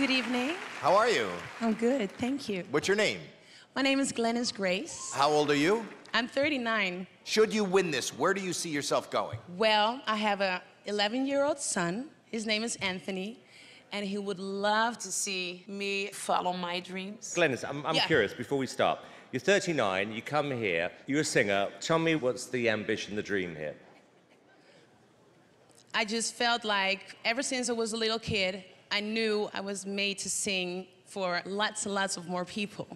Good evening. How are you? I'm good, thank you. What's your name? My name is Glennis Grace. How old are you? I'm 39. Should you win this, where do you see yourself going? Well, I have a 11-year-old son. His name is Anthony, and he would love to see me follow my dreams. Glennis, I'm, I'm Yeah. curious before we start. You're 39, you come here, you're a singer. Tell me what's the ambition, the dream here? I just felt like ever since I was a little kid, I knew I was made to sing for lots and lots of more people.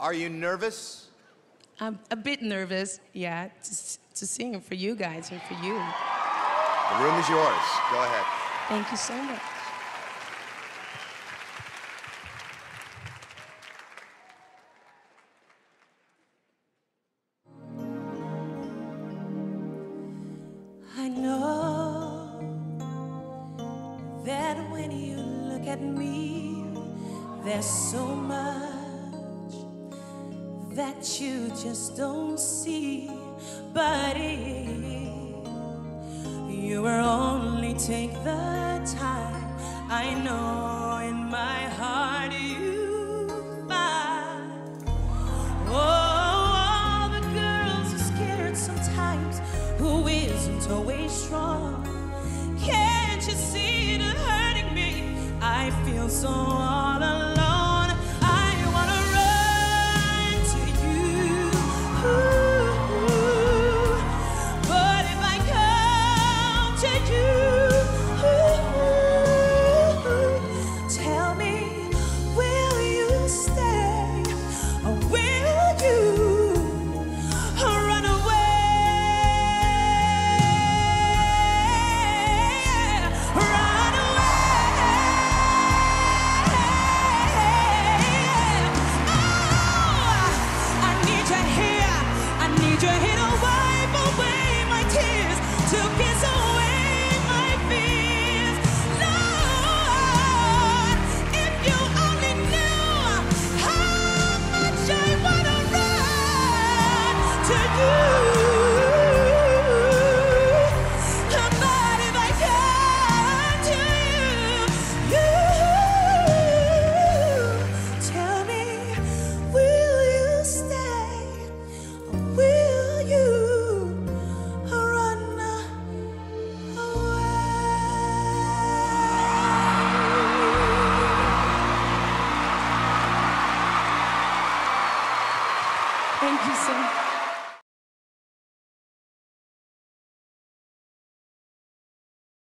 Are you nervous? I'm a bit nervous, yeah, to, to sing for you guys and for you. The room is yours. Go ahead. Thank you so much. That when you look at me, there's so much that you just don't see. But if you will only take the time, I know in my heart you I feel so all alone. Thank you so much.